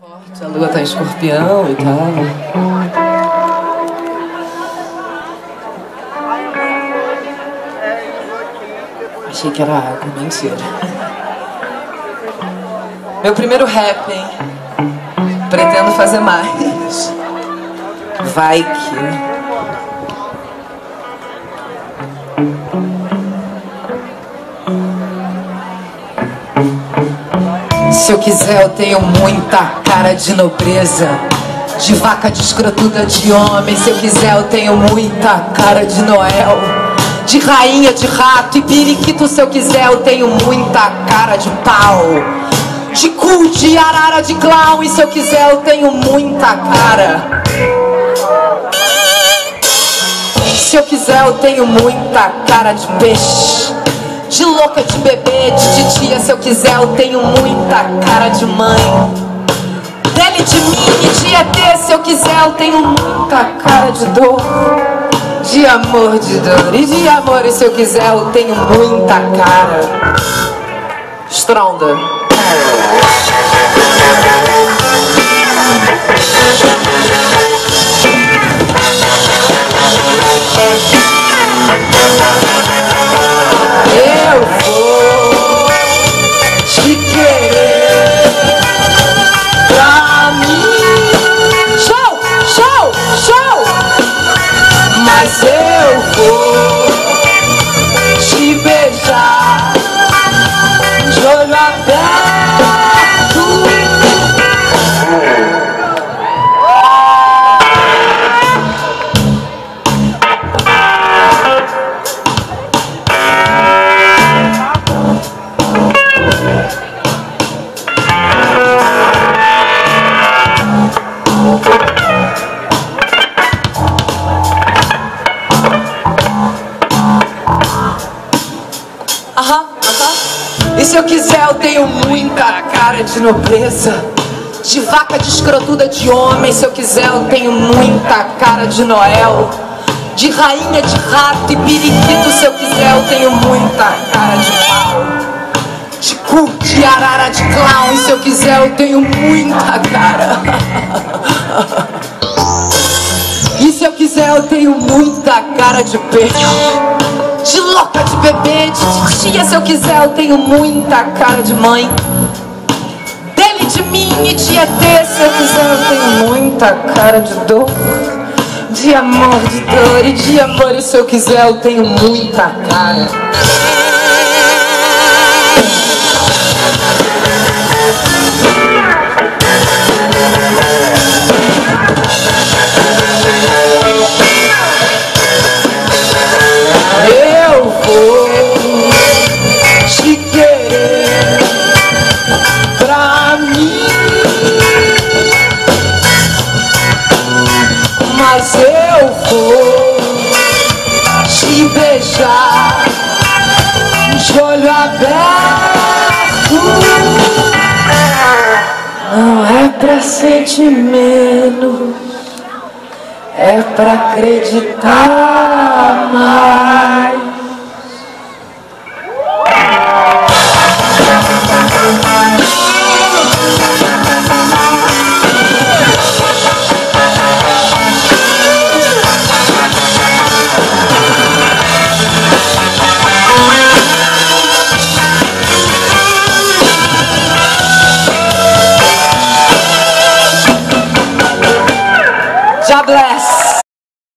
Forte, a lua tá em escorpião e tal. Achei que era água, mentira. Meu primeiro rap, hein? Pretendo fazer mais. Vai que. Se eu quiser, eu tenho muita cara de nobreza. De vaca de escrotuda de homem. Se eu quiser, eu tenho muita cara de Noel. De rainha de rato e periquito. Se eu quiser, eu tenho muita cara de pau. De cu de arara de clown. E se eu quiser, eu tenho muita cara. Se eu quiser, eu tenho muita cara de peixe. De louca, de bebê, de titia, se eu quiser, eu tenho muita cara de mãe. Dele, de mim e de ET, se eu quiser, eu tenho muita cara de dor. De amor, de dor e de amor, e se eu quiser, eu tenho muita cara. Stronda. E se eu quiser, eu tenho muita cara de nobreza. De vaca de escrotuda de homem. Se eu quiser, eu tenho muita cara de Noel. De rainha de rato e periquito. Se eu quiser, eu tenho muita cara de pau. De cu, de arara de clown. Se eu quiser, eu tenho muita cara. E se eu quiser, eu tenho muita cara de peixe. De louca, de bebê, de tia, se eu quiser, eu tenho muita cara de mãe. Dele, de mim e de ET, se eu quiser, eu tenho muita cara de dor. De amor, de dor e de amor, e se eu quiser, eu tenho muita cara. Eu vou te beijar de olho aberto. Não é pra sentimento, é pra acreditar mais.